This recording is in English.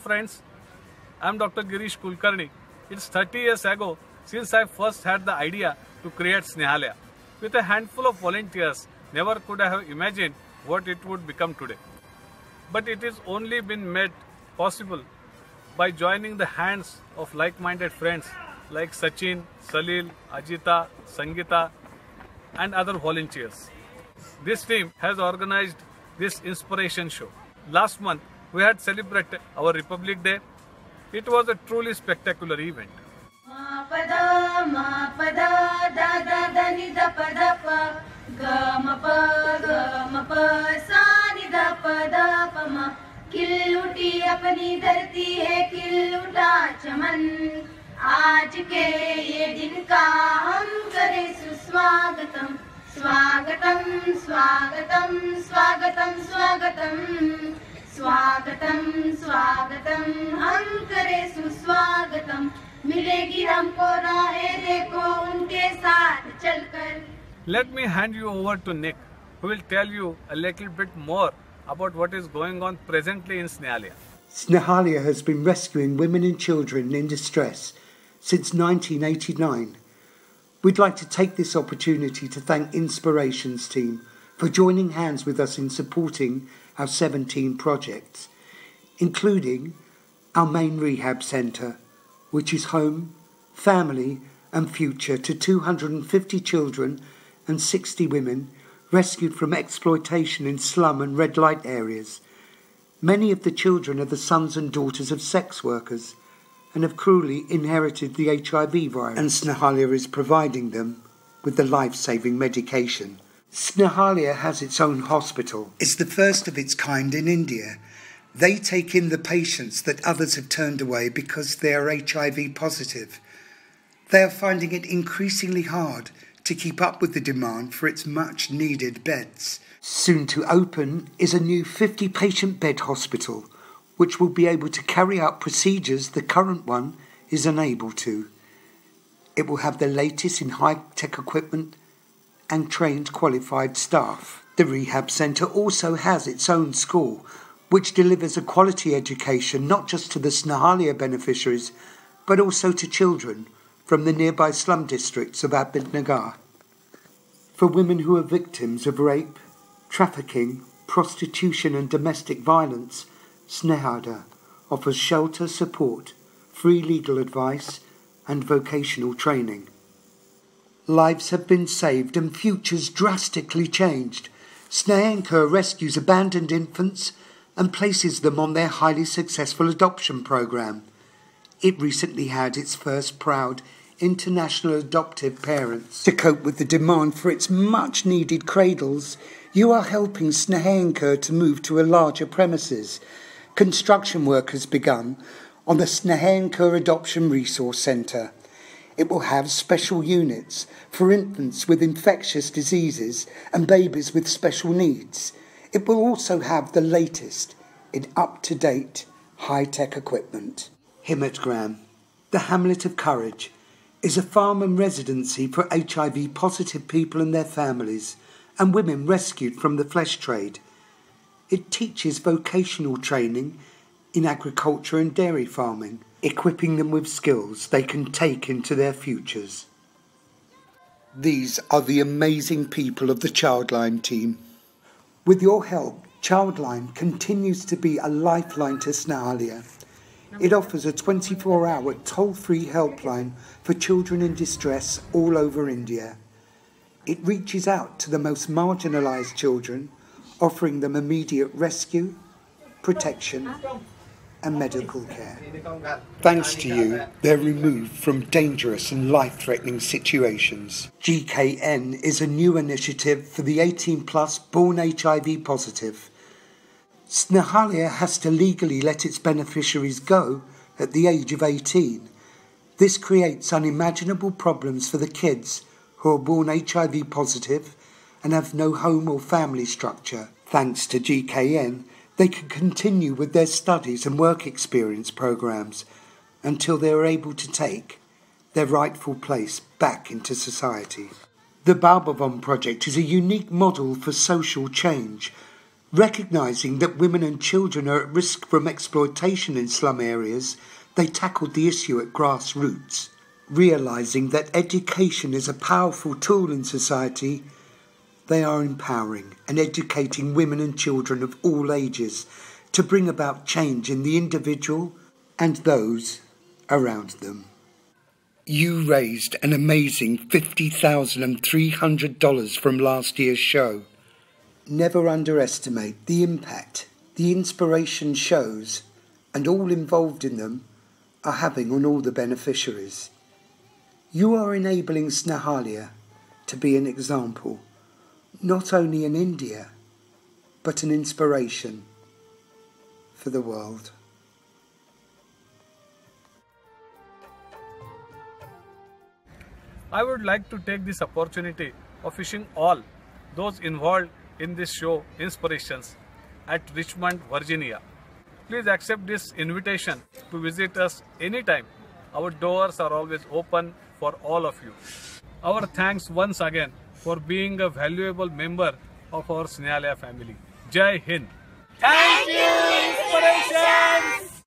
friends, I'm Dr. Girish Kulkarni. It's 30 years ago since I first had the idea to create Snehalaya. With a handful of volunteers, never could I have imagined what it would become today. But it has only been made possible by joining the hands of like-minded friends like Sachin, Salil, Ajita, Sangita and other volunteers. This team has organized this inspiration show. Last month, we had celebrated our Republic Day. It was a truly spectacular event. किल्लुटी अपनी धरती है किल्लुटा चमन आज के ये दिन का हम करें सुस्वागतम स्वागतम स्वागतम स्वागतम स्वागतम, स्वागतम स्वागतम स्वागतम हम करें सुस्वागतम मिलेगी हमको राहें देखो उनके साथ चलकर let me hand you over to Nick who will tell you a little bit more about what is going on presently in Snehalaya. Snehalaya has been rescuing women and children in distress since 1989. We'd like to take this opportunity to thank Inspirations team for joining hands with us in supporting our 17 projects, including our main rehab centre, which is home, family, and future to 250 children and 60 women rescued from exploitation in slum and red light areas. Many of the children are the sons and daughters of sex workers and have cruelly inherited the HIV virus, and Snehalaya is providing them with the life saving medication. Snehalaya has its own hospital. It's the first of its kind in India. They take in the patients that others have turned away because they are HIV positive. They are finding it increasingly hard to keep up with the demand for its much needed beds. Soon to open is a new 50 patient bed hospital, which will be able to carry out procedures the current one is unable to. It will have the latest in high tech equipment and trained qualified staff. The rehab centre also has its own school, which delivers a quality education not just to the Snehalaya beneficiaries, but also to children from the nearby slum districts of Ahmednagar. For women who are victims of rape, trafficking, prostitution, and domestic violence, Snehadhar offers shelter, support, free legal advice, and vocational training. Lives have been saved and futures drastically changed. Snehankur rescues abandoned infants and places them on their highly successful adoption program. It recently had its first proud international adoptive parents. To cope with the demand for its much needed cradles, you are helping Snehankur to move to a larger premises. Construction work has begun on the Snehankur Adoption Resource Centre. It will have special units for infants with infectious diseases and babies with special needs. It will also have the latest in up to date high tech equipment. Himmatgram, the hamlet of courage, is a farm and residency for HIV positive people and their families and women rescued from the flesh trade. It teaches vocational training in agriculture and dairy farming, equipping them with skills they can take into their futures. These are the amazing people of the Childline team. With your help, Childline continues to be a lifeline to Snehalaya. It offers a 24 hour toll free helpline for children in distress all over India. It reaches out to the most marginalised children, offering them immediate rescue, protection, and medical care. Thanks to you, they're removed from dangerous and life threatening situations. GKN is a new initiative for the 18 plus born HIV positive. Snehalaya has to legally let its beneficiaries go at the age of 18. This creates unimaginable problems for the kids who are born HIV positive and have no home or family structure. Thanks to GKN, they can continue with their studies and work experience programs until they are able to take their rightful place back into society. The Balbhavan project is a unique model for social change Recognizing that women and children are at risk from exploitation in slum areas, they tackled the issue at grassroots. Realizing that education is a powerful tool in society, they are empowering and educating women and children of all ages to bring about change in the individual and those around them. You raised an amazing $50,300 from last year's show. Never underestimate the impact the inspiration shows and all involved in them are having on all the beneficiaries. You are enabling Snehalaya to be an example, not only in India, but an inspiration for the world. I would like to take this opportunity of wishing all those involved in this show Inspirations at Richmond, Virginia. Please accept this invitation to visit us anytime. Our doors are always open for all of you. Our thanks once again for being a valuable member of our Snehalaya family. Jai Hind. Thank you, Inspiration!